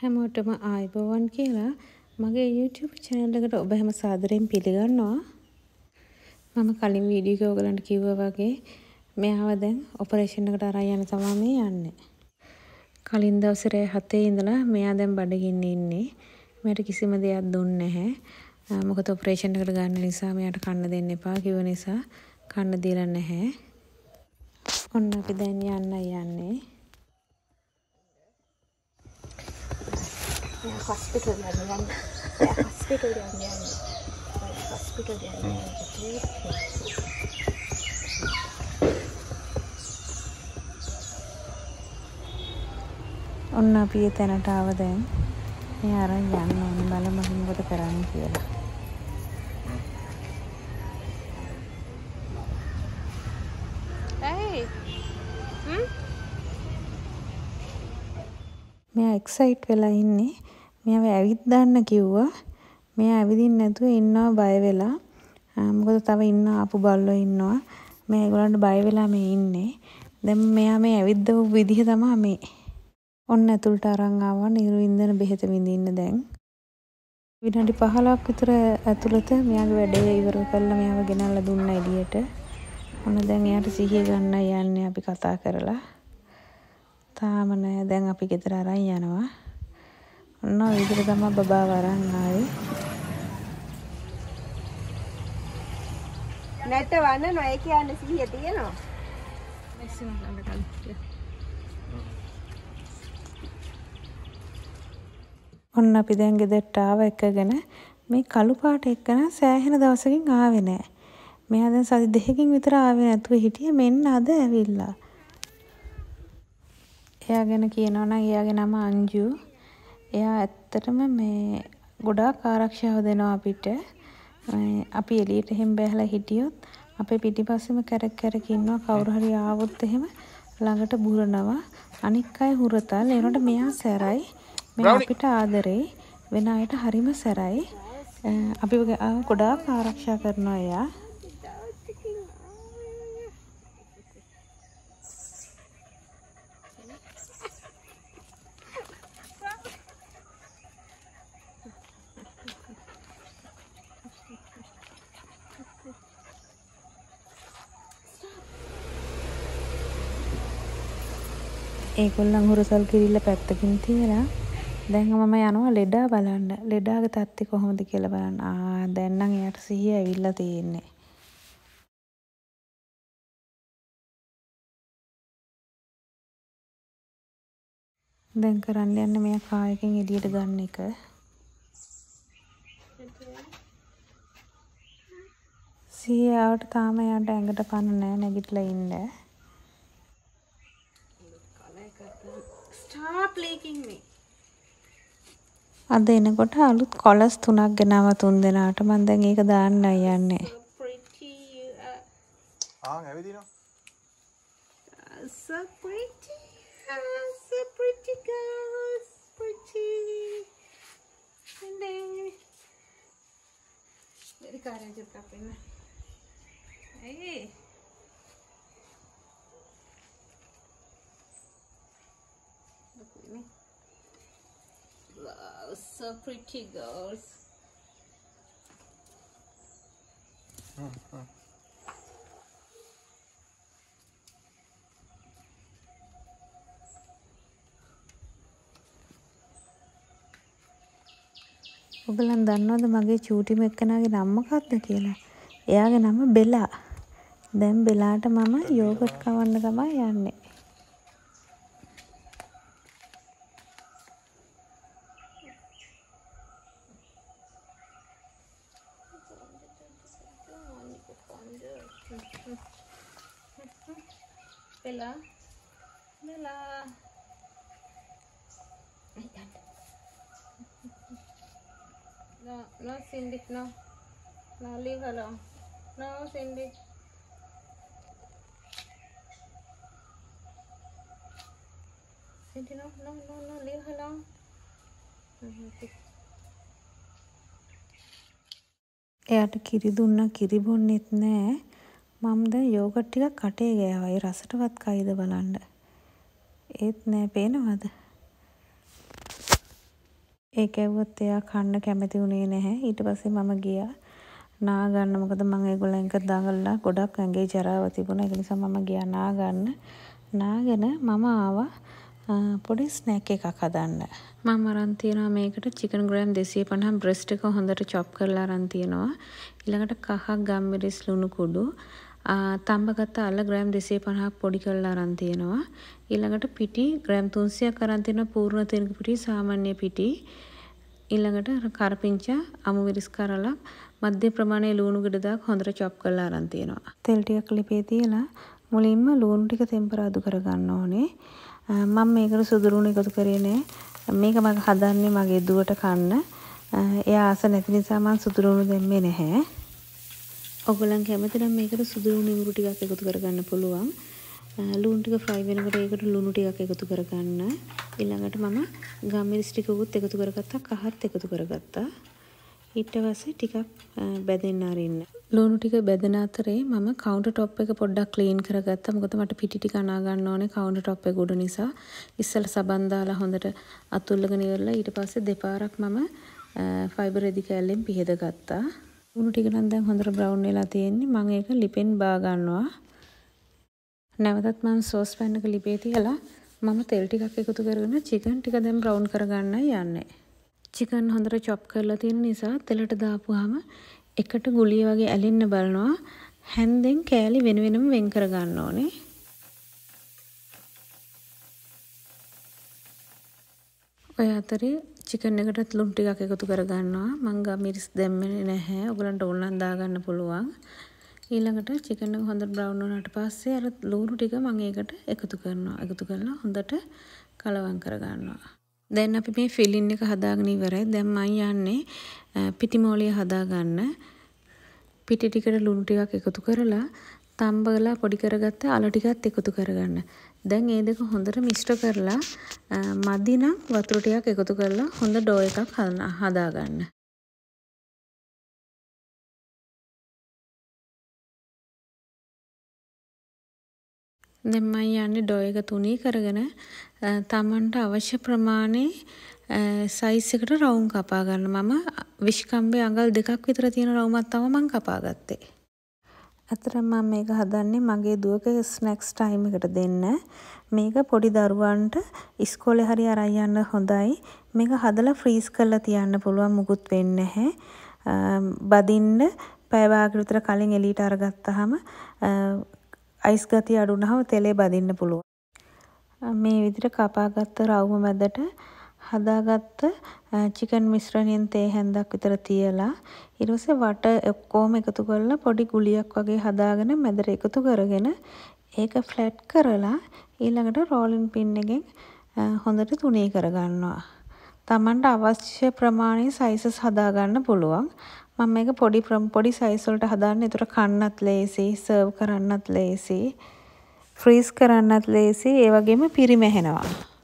හැමෝටම ආයිබෝවන් කියලා මගේ YouTube channel එකට ඔබ හැම සාදරයෙන් පිළිගන්නවා. මම කලින් වීඩියෝ එකේ ඔයගලන්ට කිව්වා වගේ මෙයාව දැන් ඔපරේෂන් එකට අරන් යන්න තමයි මේ යන්නේ. කලින් දවසේ රෑ 7 ඉඳලා මෙයා දැන් බඩගින්නේ ඉන්නේ. මෙයාට කිසිම දෙයක් දුන්නේ නැහැ. මොකද ඔපරේෂන් එකට ගන්න නිසා මෙයාට කන්න දෙන්න එපා කිව්ව නිසා කන්න දීලා නැහැ. ඔන්න අපි දැන් යන්න යන්නේ. හොස්පිටල් යන්න. හොස්පිටල් යන්න. හොස්පිටල් යන්න. ඔන්න අපි ඒ තැනට ආව දැන්. මේ අරන් යන්න ඕනේ බලමු මොකද කරන්නේ කියලා. ඇයි? හ්ම්? මෙයා එක්සයිට් වෙලා ඉන්නේ. මෙයාව ඇවිත් දාන්න කිව්වා. මෙයා ඇවිදින්න නැතුව ඉන්නවා බය වෙලා. මොකද තව ඉන්න ආපු බල්ලෝ ඉන්නවා. මේ ඒගොල්ලන්ට බය වෙලා මේ ඉන්නේ. දැන් මෙයා මේ ඇවිද්දව විදිහ තමයි මේ. ඔන්න ඇතුළට අරන් ආවා නිරු ඉන්දන බෙහෙත විඳින්න දැන්. විනාඩි 15ක් විතර ඇතුළත මෙයාගේ වැඩේ ඉවර කරලා මෙයාව ගෙනල්ලා දුන්නා එළියට. ඔන්න දැන් එයාට සිහිය ගන්න යන්නේ අපි කතා කරලා. තාම නෑ දැන් අපි ගෙදර අරන් යනවා. ඔන්න ඔය විදිහට තමයි බබාව අරන් ආවේ. නැට වන්න නොය කියන්නේ සිහිය තියෙනවා. ඔන්න අපි දැන් ගෙදරට ආව එකගෙන මේ කළු පාට එක්කන සෑහෙන දවසකින් ආවේ නෑ. මෙයා දැන් සති දෙකකින් විතර ආවේ නැතුව හිටියේ මෙන්න අද ඇවිල්ලා. එයා ගැන කියනවා නම් එයාගේ නම අංජු. එයා ඇත්තටම මේ ගොඩාක් ආරක්ෂාව දෙනවා අපිට. අපි එළියට එහෙම බැහැලා හිටියොත් අපේ පිටිපස්සෙම කැරක් කැරක ඉන්නවා කවුරු හරි ආවොත් එහෙම ළඟට බුරනවා. අනික් අය හුරතල්. ඒනොට මෙයා සැරයි. මේ අපිට ආදරේ වෙන අයට හරිම සැරයි. අපි ගොඩාක් ආරක්ෂා කරනවා එයා. ඒගොල්ලන් හුරසල් කිරිල්ල පැත්තකින් තියලා දැන් මම යනවා ලෙඩා බලන්න. ලෙඩාගේ තත්ත්වය කොහොමද කියලා බලන්න. ආ දැන් නම් එයාට සිහිය ඇවිල්ලා තියෙන්නේ. දැන් කරන්න යන්නේ මෙයා කායකින් එළියට ගන්න එක. සිහිය ආවට තාම එයාට ඇඟට පණ නැහැ නැගිටලා ඉන්න. Stop leaking me. අද එනකොට අලුත් කොලස් තුනක් ගෙනාව තුන් දෙනාට මම දැන් ඒක දාන්නයි යන්නේ. ආන් ඇවිදිනවා. So pretty. Ah, so pretty girls. Pretty. Hello. Very courage of Kapina. Hey. Look at me. Wow, so pretty girls. ඔයගලන් දන්නවද මගේ චූටිම එක්කනාගේ නම මොකක්ද කියලා? එයාගේ නම බෙලා. දැන් බෙලාට මම යෝගට් කවන්න තමයි යන්නේ. Bella. Bella. No, no, Cindy, no. No, leave her alone. No, Cindy. Cindy, no, no, no, no, leave her alone. එයාට කිරි දුන්නා කිරි බොන්නෙත් නෑ. මම දැන් යෝගට් ටිකක් කටේ ගෑවා. ඒ රසටවත් කයිද බලන්න. ඒත් නෑ පේනවද? ඒක ඇහුවොත් එයා කන්න කැමති වුණේ නැහැ. ඊට පස්සේ මම ගියා නා ගන්න. මොකද මම ඒගොල්ලන් එක්ක දඟලලා ගොඩක් ඇඟේ ජරාව තිබුණා. ඒක නිසා මම ගියා නා ගන්න. නාගෙන මම ආවා පොඩි ස්නැක් එකක් හදන්න. මම අරන් තියනවා මේකට චිකන් ග්‍රෑම් 250 බ්‍රෙස්ට් එක හොඳට චොප් කරලා අරන් තියනවා. ඊළඟට කහක් ගම්මිරිස් ලුණු කුඩු තම්බගත්ත අල්ල ග්‍රෑම් 250ක් පොඩි කරලා අරන් තියෙනවා. ඊළඟට පිටි ග්‍රෑම් 300ක් අරන් තියෙනවා පූර්ණ තෙනක පිටි සාමාන්‍ය පිටි. ඊළඟට කරපිංචා අමු මිරිස් කරලා මධ්‍ය ප්‍රමාණයේ ලුණු ගෙඩ දාක් හොඳට චොප් කරලා අරන් තියෙනවා. තෙල් ටිකක් ලිපේ තියලා මුලින්ම ලුණු ටික තෙම්පරාදු කරගන්න ඕනේ. මම මේකට සුදු ලුණු එකතු කරේ නෑ. මේක මම හදන්නේ මගේ දුවට කන්න. එයා ආස නැති නිසා මම සුදු ලුණු දැම්මේ නැහැ. ඔයගොල්ලන් කැමති නම් මේකට සුදු ලුණු ඉඟුරු ටිකක් එකතු කරගන්න පුළුවන්. ලුණු ටික ෆ්‍රයි වෙනකොට ඒකට ලුණු ටිකක් එකතු කරගන්න. ඊළඟට මම ගම්මිරිස් ටිකකුත් එකතු කරගත්තා, කහත් එකතු කරගත්තා. ඊට පස්සේ ටිකක් බැදෙන්න අරින්න. ලුණු ටික බැදෙන අතරේ මම කවුන්ටර් টොප් එක පොඩ්ඩක් ක්ලීන් කරගත්තා. මොකද මට පිටි ටික අනා ගන්න ඕනේ කවුන්ටර් টොප් එක උඩ නිසා. ඉස්සෙල්ලා සබන් දාලා හොඳට අතුල්ලගෙන ඉවරලා ඊට පස්සේ දෙපාරක් මම ෆයිබර් රෙදි කෑල්ලෙන් පිහද ගත්තා. උණු ටික නම් දැන් හොඳට බ්‍රවුන් වෙලා තියෙන්නේ. මම ඒක ලිපෙන් බා ගන්නවා. නැවතත් මම සෝස් පෑන් එක ලිපේ තියලා මම තෙල් ටිකක් එකතු කරගෙන චිකන් ටික දැන් බ්‍රවුන් කරගන්නයි යන්නේ. චිකන් හොඳට චොප් කරලා තියෙන නිසා තෙලට දාපුවාම එකට ගුලිය වගේ ඇලෙන්න බලනවා. හැන්දෙන් කෑලි වෙන වෙනම වෙන් කර ගන්න ඕනේ. ඔය අතරේ චිකන් එකටත් ලුණු ටිකක් එකතු කරගන්නවා. මං ගමිරිස් දැම්මේ නැහැ. ඔයගලන්ට ඕන නම් දාගන්න පුළුවන්. ඊළඟට චිකන් එක හොඳට බ්‍රවුන් වුණාට පස්සේ අර ලුණු ටික මම ඒකට එකතු කරනවා. එකතු කරලා හොඳට කලවම් කරගන්නවා. දැන් අපි මේ ෆිලින් එක හදාගෙන ඉවරයි. දැන් මම යන්නේ පිටිමෝලිය හදාගන්න. පිටි ටිකට ලුණු ටිකක් එකතු කරලා තම්බලා පොඩි කරගත්ත අල ටිකත් එකතු කරගන්න. දැන් ඒ දෙක හොඳට මිශ්‍ර කරලා මදි නම් වතුර ටිකක් එකතු කරලා හොඳ ඩෝ එකක් හදාගන්න. දැන් මම යන්නේ ඩෝ එක තුනී කරගෙන තමන්ට අවශ්‍ය ප්‍රමාණයේ සයිස් එකට රවුම් කපා ගන්න. මම විශ්කම්බේ අඟල් දෙකක් විතර තියෙන රවුමක් තමයි මම කපා ගත්තේ. ඇත්තටම මම මේක හදන්නේ මගේ දුවගේ ස්නැක්ස් ටයිම් එකට දෙන්න. මේක පොඩි දරුවන්ට ඉස්කෝලේ හරි අරන් යන්න හොඳයි. මේක හදලා ෆ්‍රීස් කරලා තියන්න පුළුවන් මුකුත් වෙන්නේ නැහැ. බදින්න පැය භාගයකට විතර කලින් එළියට අරගත්තාම අයිස් ගතිය අඩු වුණාම තෙලේ බදින්න පුළුවන්. මේ විදිහට කපාගත්ත රවුම මැදට හදාගත්ත චිකන් මිශ්‍රණයෙන් තේ හැන්දක් විතර තියලා ඊට පස්සේ වට ඔක්කොම එකතු කරලා පොඩි ගුලියක් වගේ හදාගෙන මැදට එකතු කරගෙන ඒක ෆ්ලැට් කරලා ඊළඟට රෝලින් පින් එකෙන් හොඳට තුනී කරගන්නවා. තමන්ට අවශ්‍ය ප්‍රමාණයේ සයිසස් හදාගන්න පුළුවන්. මම මේක පොඩි පොඩි සයිස් වලට හදාන්න. ඒතර කන්නත් ලේසි, සර්ව් කරන්නත් ලේසි, ෆ්‍රීස් කරන්නත් ලේසි, ඒ වගේම පිරිමැහෙනවා.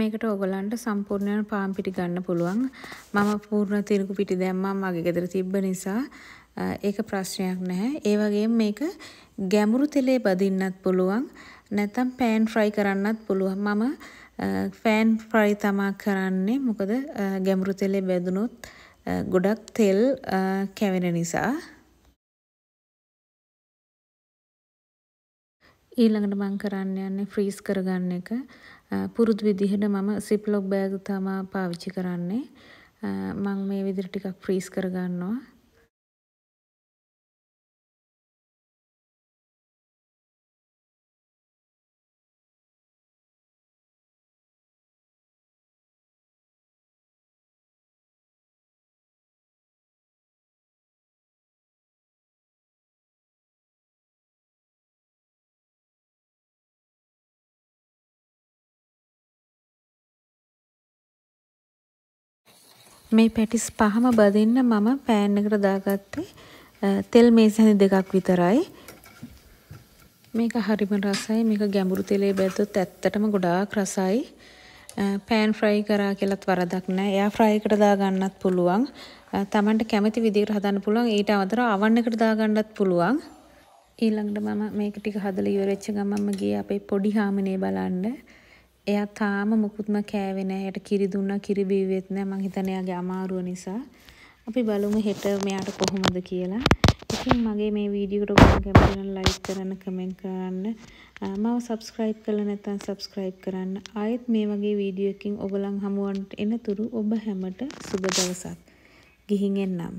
මේකට ඕගොල්ලන්ට සම්පූර්ණයෙන් පාන් පිටි ගන්න පුළුවන්. මම පූර්ණ තිරිඟු පිටි දැම්මා මගේ ගෙදර තිබ්බ නිසා ඒක ප්‍රශ්නයක් නැහැ. ඒ වගේම මේක ගැඹුරු තෙලේ බදින්නත් පුළුවන්. නැත්නම් පෑන් ෆ්‍රයි කරන්නත් පුළුවන්. මම ෆෑන් ෆ්‍රයි තමා කරන්නේ. මොකද ගැඹුරු තෙලේ බැදුනොත් ගොඩක් තෙල් කැවෙන නිසා. ඊළඟට මම කරන්න යන්නේ ෆ්‍රීස් කරගන්න එක. පුරුදු විදිහට මම සිප්ලොක් බෑග් තමා පාවිච්චි කරන්නේ. මම මේ විදිහට ටිකක් ෆ්‍රීස් කරගන්නවා. මේ පැටිස් පහම බදින්න මම පෑන් එකට දාගත්තේ තෙල් මේසැනි දෙකක් විතරයි. මේක හරිම රසයි. මේක ගැඹුරු තෙලේ බැද්දොත් ඇත්තටම ගොඩාක් රසයි. පෑන් ෆ්‍රයි කරා කියලත් වරදක් නෑ. එයා ෆ්‍රයි එකට දාගන්නත් පුළුවන්. තමන්ට කැමති විදිහට හදන්න පුළුවන්. ඊට අමතරව අවන් එකට දාගන්නත් පුළුවන්. ඊළඟට මම මේක ටික හදලා ඉවර වෙච්ච ගමන්ම ගියේ අපේ පොඩි හාමිනේ බලන්න. එයා තාම මුකුත්ම කෑවේ නැහැ. එයාට කිරි දුන්නා කිරි බීවෙත් නැහැ. මං හිතන්නේ එයාගේ අමාරුව නිසා. අපි බලමු හෙට මෙයාට කොහොමද කියලා. ඉතින් මගේ මේ වීඩියෝ එකට ඔයගොල්ලෝ කැමති නම් ලයික් කරන්න, කමෙන්ට් කරන්න. මම සබ්ස්ක්‍රයිබ් කරලා නැත්නම් සබ්ස්ක්‍රයිබ් කරන්න. ආයෙත් මේ වගේ වීඩියෝ එකකින් ඔයගලන් හමුවන්නට එනතුරු ඔබ හැමට සුබ දවසක්. ගිහින් එන්නම්.